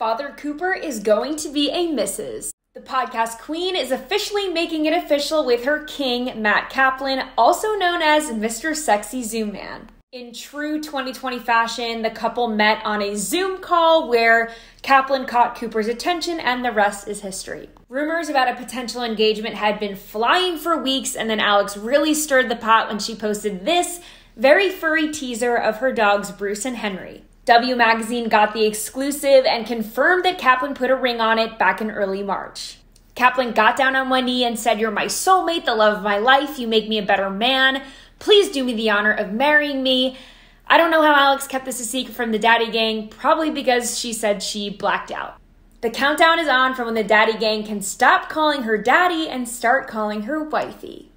Father Cooper is going to be a Mrs. The podcast queen is officially making it official with her king, Matt Kaplan, also known as Mr. Sexy Zoom Man. In true 2020 fashion, the couple met on a Zoom call where Kaplan caught Cooper's attention, and the rest is history. Rumors about a potential engagement had been flying for weeks, and then Alex really stirred the pot when she posted this very furry teaser of her dogs, Bruce and Henry. W Magazine got the exclusive and confirmed that Kaplan put a ring on it back in early March. Kaplan got down on one knee and said, You're my soulmate, the love of my life. You make me a better man. Please do me the honor of marrying me. I don't know how Alex kept this a secret from the daddy gang, probably because she said she blacked out. The countdown is on for when the daddy gang can stop calling her daddy and start calling her wifey.